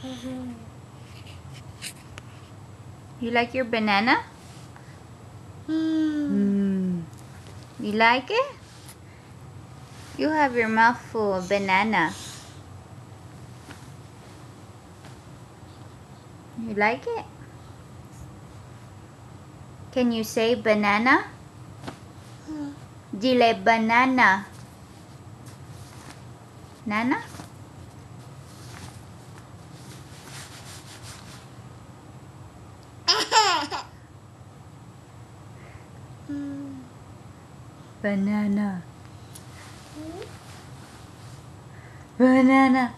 Mm-hmm. You like your banana? Hmm. Mm. You like it? You have your mouth full of banana. You like it? Can you say banana? Hmm. Dile banana. Nana? Banana. Banana.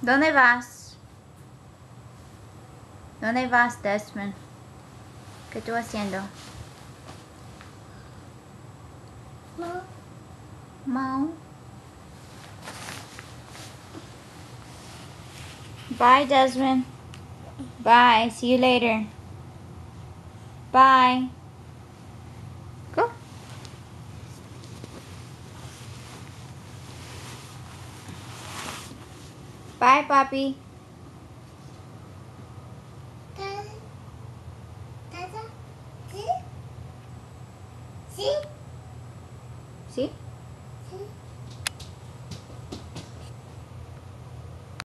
¿Dónde vas? ¿Dónde vas, Desmond? ¿Qué tú haciendo? Mom. Bye, Desmond. Bye. See you later. Bye. Bye, Papi. See? See? See?